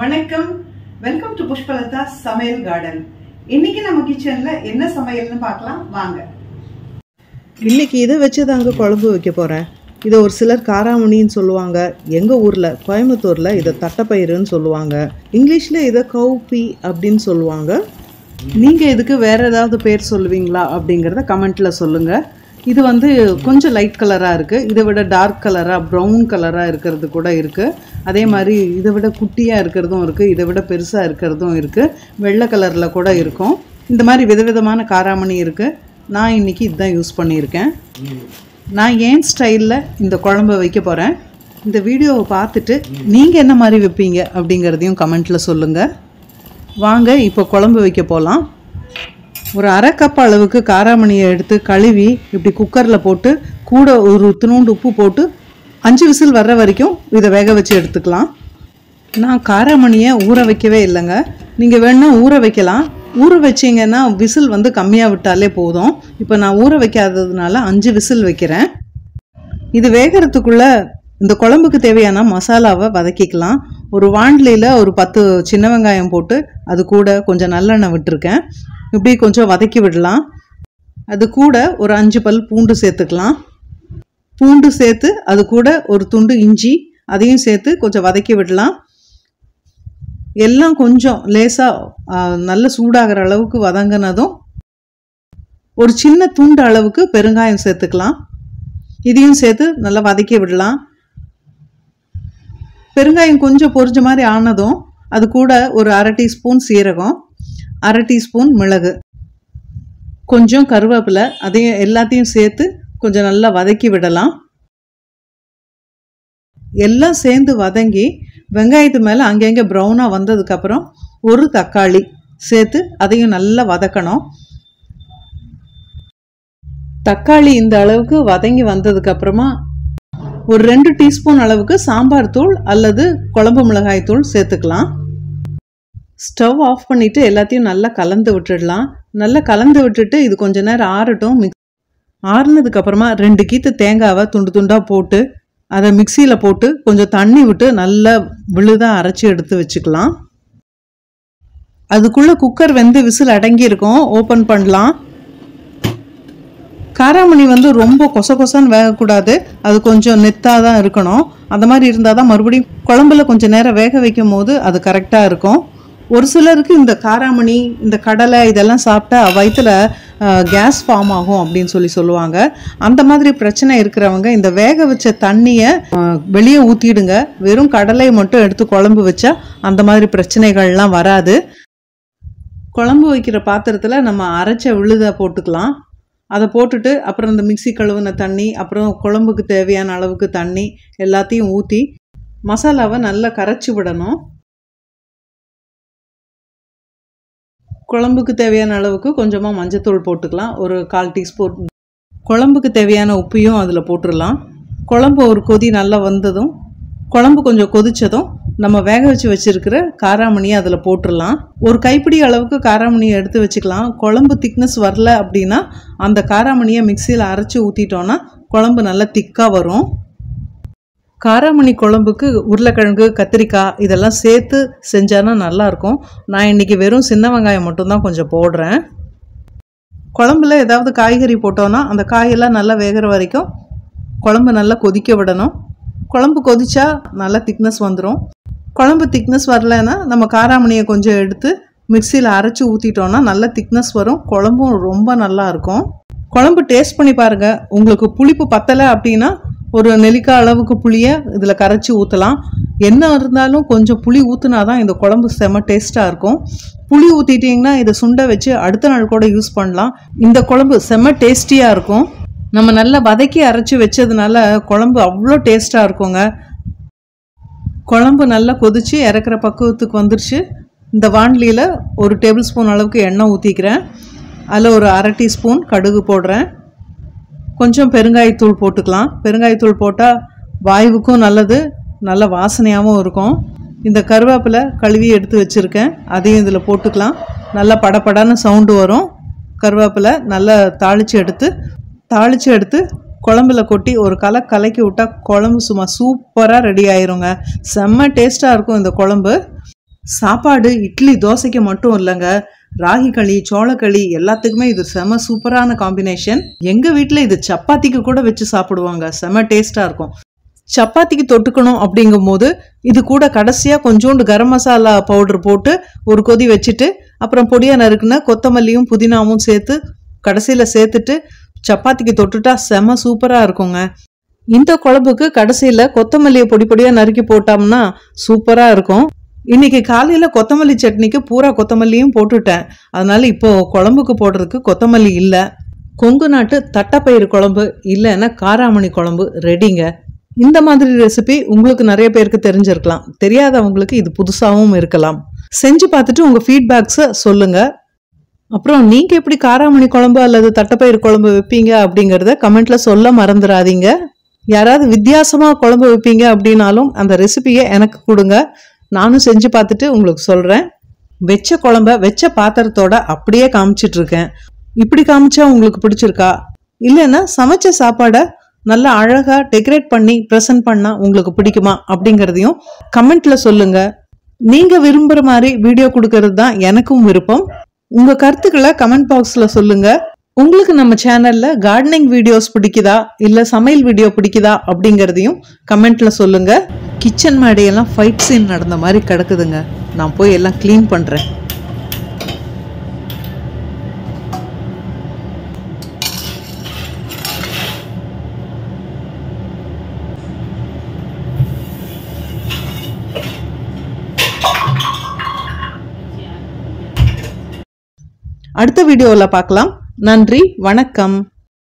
வணக்கம். Welcome to Pushpalatha சமையல் garden இன்னைக்கு நம்ம கிச்சன்ல என்ன சமையல்னு பார்க்கலாம். வாங்க. இன்னைக்கு இதை வச்சு தாங்க குழம்பு வைக்க போகிறேன் இதை ஒரு சிலர் காராமணின்னு சொல்லுவாங்க. எங்கள் ஊரில் கோயம்புத்தூரில் இதை தட்டைப்பயிறுன்னு சொல்லுவாங்க. இங்கிலீஷில் இதை கௌபி அப்படின்னு சொல்லுவாங்க. நீங்கள் இதுக்கு வேறு ஏதாவது பேர் சொல்லுவீங்களா அப்படிங்கிறத கமெண்ட்டில் சொல்லுங்கள் இது வந்து கொஞ்சம் லைட் கலராக இருக்குது இதை விட டார்க் கலராக ப்ரௌன் கலராக இருக்கிறது கூட இருக்குது அதே மாதிரி இதை விட குட்டியாக இருக்கிறதும் இருக்குது இதை விட பெருசாக இருக்கிறதும் இருக்குது வெள்ளை கலரில் கூட இருக்கும். இந்த மாதிரி விதவிதமான காராமணி இருக்குது நான் இன்றைக்கி இதுதான் யூஸ் பண்ணியிருக்கேன். நான் ஏன் ஸ்டைலில் இந்த குழம்ப வைக்க போகிறேன் இந்த வீடியோவை பார்த்துட்டு நீங்கள் என்ன மாதிரி வைப்பீங்க அப்படிங்கிறதையும் கமெண்ட்டில் சொல்லுங்கள் வாங்க இப்போ குழம்பு வைக்க போகலாம் ஒரு அரை கப் அளவுக்கு காராமணியை எடுத்து கழுவி இப்படி குக்கரில் போட்டு கூட ஒரு துணூண்டு உப்பு போட்டு அஞ்சு விசில் வர்ற வரைக்கும் இதை வேக வச்சு எடுத்துக்கலாம். நான் காராமணியை ஊற வைக்கவே இல்லைங்க. நீங்கள் வேணால் ஊற வைக்கலாம். ஊற வச்சிங்கன்னா விசில் வந்து கம்மியாக விட்டாலே போதும். இப்போ நான் ஊற வைக்காததுனால அஞ்சு விசில் வைக்கிறேன். இது வேகிறதுக்குள்ள இந்த குழம்புக்கு தேவையான மசாலாவை வதக்கிக்கலாம். ஒரு வாண்டிலையில் ஒரு பத்து சின்ன வெங்காயம் போட்டு அது கூட கொஞ்சம் நல்லெண்ணெய் விட்டுருக்கேன். இப்படி கொஞ்சம் வதக்கி விடலாம். அது கூட ஒரு அஞ்சு பல் பூண்டு சேர்த்துக்கலாம். பூண்டு சேர்த்து அது கூட ஒரு துண்டு இஞ்சி அதையும் சேர்த்து கொஞ்சம் வதக்கி விடலாம். எல்லாம் கொஞ்சம் லேசாக நல்ல சூடாகிற அளவுக்கு வதங்கினதும் ஒரு சின்ன துண்டு அளவுக்கு பெருங்காயம் சேர்த்துக்கலாம். இதையும் சேர்த்து நல்லா வதக்கி விடலாம். பெருங்காயம் கொஞ்சம் பொரிஞ்ச மாதிரி ஆனதும் அது கூட ஒரு அரை டீஸ்பூன் சீரகம் அரை டீஸ்பூன் மிளகு. கொஞ்சம் கருவேப்பிலை அதையும் எல்லாத்தையும் சேர்த்து கொஞ்சம் நல்லா வதக்கி விடலாம். எல்லாம் சேர்ந்து வதங்கி வெங்காயத்து மேலே அங்கங்கே ப்ரௌனாக வந்ததுக்கப்புறம் ஒரு தக்காளி சேர்த்து அதையும் நல்லா வதக்கணும். தக்காளி இந்த அளவுக்கு வதங்கி வந்ததுக்கப்புறமா ஒரு ரெண்டு டீஸ்பூன் அளவுக்கு சாம்பார் தூள் அல்லது குழம்பு மிளகாய் தூள் சேர்த்துக்கலாம். ஸ்டவ் ஆஃப் பண்ணிவிட்டு எல்லாத்தையும் நல்லா கலந்து விட்டுடலாம். நல்லா கலந்து விட்டுட்டு இது கொஞ்ச நேரம் ஆறட்டும். மிக்ஸ் ஆறுனதுக்கப்புறமா ரெண்டு கீத்து தேங்காவை துண்டு துண்டாக போட்டு அதை மிக்சியில் போட்டு கொஞ்சம் தண்ணி விட்டு நல்லா விழுதாக அரைச்சி எடுத்து வச்சுக்கலாம். அதுக்குள்ளே குக்கர் வெந்து விசில் அடங்கியிருக்கும். ஓப்பன் பண்ணலாம். காராமணி வந்து ரொம்ப கொச கொசன்னு வேகக்கூடாது. அது கொஞ்சம் நெத்தாக தான் இருக்கணும். அந்த மாதிரி இருந்தால் தான் மறுபடியும் குழம்புல கொஞ்சம் நேரம் வேக வைக்கும் போது அது கரெக்டாக இருக்கும். ஒரு சிலருக்கு இந்த காராமணி இந்த கடலை இதெல்லாம் சாப்பிட்டா வயிற்றுல கேஸ் ஃபார்ம் ஆகும் அப்படின்னு சொல்லி சொல்லுவாங்க. அந்த மாதிரி பிரச்சனை இருக்கிறவங்க இந்த வேக வச்ச தண்ணியை வெளியே ஊற்றிடுங்க வெறும் கடலை மட்டும் எடுத்து குழம்பு வச்சா அந்த மாதிரி பிரச்சனைகள்லாம் வராது. குழம்பு வைக்கிற பாத்திரத்தில் நம்ம அரைச்ச விழுத போட்டுக்கலாம். அதை போட்டுட்டு அப்புறம் இந்த மிக்சி கழுவுன தண்ணி அப்புறம் குழம்புக்கு தேவையான அளவுக்கு தண்ணி எல்லாத்தையும் ஊற்றி மசாலாவை நல்லா கரைச்சி விடணும். குழம்புக்கு தேவையான அளவுக்கு கொஞ்சமாக மஞ்சத்தூள் போட்டுக்கலாம். ஒரு கால் டீஸ்பூன் குழம்புக்கு தேவையான உப்பையும் அதில் போட்டுடலாம் குழம்பு ஒரு கொதி நல்லா வந்ததும் குழம்பு கொஞ்சம் கொதித்ததும் நம்ம வேக வச்சு வச்சுருக்கிற காராமணியை அதில் போட்டுடலாம் ஒரு கைப்பிடி அளவுக்கு காராமணியை எடுத்து வச்சுக்கலாம். குழம்பு திக்னஸ் வரல அப்படின்னா அந்த காராமணியை மிக்சியில் அரைச்சி ஊற்றிட்டோன்னா குழம்பு நல்லா திக்காக வரும். காராமணி குழம்புக்கு உருளைக்கிழங்கு கத்திரிக்காய் இதெல்லாம் சேர்த்து செஞ்சானா நல்லாயிருக்கும். நான் இன்றைக்கி வெறும் சின்ன வெங்காயம் மட்டும்தான் கொஞ்சம் போடுறேன். குழம்புல ஏதாவது காய்கறி போட்டோன்னா அந்த காயெல்லாம் நல்லா வேகிற வரைக்கும் குழம்பு நல்லா கொதிக்க விடணும். குழம்பு கொதிச்சா நல்லா திக்னஸ் வந்துடும் குழம்பு திக்னஸ் வரலைன்னா நம்ம காராமணியை கொஞ்சம் எடுத்து மிக்சியில் அரைச்சி ஊற்றிட்டோன்னா நல்லா திக்னஸ் வரும். குழம்பும் ரொம்ப நல்லா இருக்கும் குழம்பு டேஸ்ட் பண்ணி பாருங்கள் உங்களுக்கு புளிப்பு பத்தலை அப்படின்னா ஒரு நெல்லிக்காய் அளவுக்கு புளியை இதில் கரைச்சி ஊற்றலாம் என்ன இருந்தாலும் கொஞ்சம் புளி ஊற்றுனா தான் இந்த குழம்பு செம டேஸ்ட்டாக இருக்கும். புளி ஊற்றிட்டிங்கன்னா இதை சுண்டை வச்சு அடுத்த நாள் கூட யூஸ் பண்ணலாம். இந்த குழம்பு செம டேஸ்டியாக இருக்கும். நம்ம நல்லா வதக்கி அரைச்சி வச்சதுனால குழம்பு அவ்வளோ டேஸ்ட்டாக இருக்குங்க. குழம்பு நல்லா கொதித்து இறக்குற பக்குவத்துக்கு வந்துருச்சு. இந்த வாண்லியில் ஒரு டேபிள் ஸ்பூன் அளவுக்கு எண்ணெய் ஊற்றிக்கிறேன் அதில் ஒரு அரை டீஸ்பூன் கடுகு போடுறேன். கொஞ்சம் பெருங்காயத்தூள் போட்டுக்கலாம். பெருங்காயத்தூள் போட்டால் வாயுவுக்கும் நல்லது நல்ல வாசனையாகவும் இருக்கும். இந்த கருவேப்பிலை கழுவி எடுத்து வச்சுருக்கேன். அதையும் இதில் போட்டுக்கலாம். நல்லா படப்படான்னு சவுண்டு வரும். கருவேப்பிலை நல்லா தாளித்து எடுத்து தாளித்து எடுத்து குழம்புல கொட்டி ஒரு கலை கலக்கி விட்டால் குழம்பு சும்மா சூப்பராக ரெடி ஆயிருங்க. செம்ம டேஸ்ட்டாக இருக்கும் இந்த குழம்பு. சாப்பாடு இட்லி தோசைக்கு மட்டும் இல்லைங்க. ராகி களி சோளக்களி எல்லாத்துக்குமே இது செம சூப்பரான காம்பினேஷன் எங்க வீட்டில் இது சப்பாத்திக்கு கூட வச்சு சாப்பிடுவாங்க. செம டேஸ்டா இருக்கும். சப்பாத்திக்கு தொட்டுக்கணும் அப்படிங்கும்போது இது கூட கடைசியாக கொஞ்சோண்டு கரம் மசாலா பவுடர் போட்டு ஒரு கொதி வச்சுட்டு அப்புறம் பொடியாக நறுக்குன கொத்தமல்லியும் புதினாவும் சேர்த்து கடைசியில் சேர்த்துட்டு சப்பாத்திக்கு தொட்டுட்டா செம சூப்பராக இருக்குங்க. இந்த குழம்புக்கு கடைசியில் கொத்தமல்லியை பொடி பொடியாக நறுக்கி போட்டோம்னா சூப்பராக இருக்கும். இன்னைக்கு காலையில் கொத்தமல்லி சட்னிக்கு பூரா கொத்தமல்லியும் போட்டுட்டேன். அதனால இப்போ குழம்புக்கு போடுறதுக்கு கொத்தமல்லி இல்லை. கொங்கு நாட்டு தட்டைப்பயிறு குழம்பு இல்லைன்னா காராமணி குழம்பு ரெடிங்க. இந்த மாதிரி ரெசிபி உங்களுக்கு நிறைய பேருக்கு தெரிஞ்சிருக்கலாம். தெரியாதவங்களுக்கு இது புதுசாகவும் இருக்கலாம். செஞ்சு பார்த்துட்டு உங்கள் ஃபீட்பேக்ஸை சொல்லுங்கள் அப்புறம் நீங்கள் எப்படி காராமணி குழம்பு அல்லது தட்டைப்பயிறு குழம்பு வைப்பீங்க அப்படிங்கிறத கமெண்ட்டில் சொல்ல மறந்துடாதீங்க. யாராவது வித்தியாசமாக குழம்பு வைப்பீங்க அப்படின்னாலும் அந்த ரெசிபியை எனக்கு கொடுங்க. நானும் செஞ்சு பார்த்துட்டு உங்களுக்கு சொல்கிறேன் வெச்ச குழம்ப வெச்ச பாத்திரத்தோட அப்படியே காமிச்சிட்ருக்கேன். இப்படி காமிச்சா உங்களுக்கு பிடிச்சிருக்கா? இல்லைன்னா சமைச்ச சாப்பாடை நல்லா அழகாக டெக்கரேட் பண்ணி ப்ரெசென்ட் பண்ணால் உங்களுக்கு பிடிக்குமா? அப்படிங்கிறதையும் கமெண்ட்டில் சொல்லுங்கள் நீங்கள் விரும்புகிற மாதிரி வீடியோ கொடுக்கறது தான் எனக்கும் விருப்பம். உங்கள் கருத்துக்களை கமெண்ட் பாக்ஸில் சொல்லுங்கள் உங்களுக்கு நம்ம சேனலில் கார்டனிங் வீடியோஸ் பிடிக்குதா? இல்லை சமையல் வீடியோ பிடிக்குதா? அப்படிங்கிறதையும் கமெண்ட்டில் சொல்லுங்கள் கிச்சன் மேடையெல்லாம் ஃபைட் சீன் நடந்த மாதிரி கிடக்குதுங்க. நான் போய் எல்லாம் க்ளீன் பண்றேன். அடுத்த வீடியோவில் பார்க்கலாம். நன்றி வணக்கம்.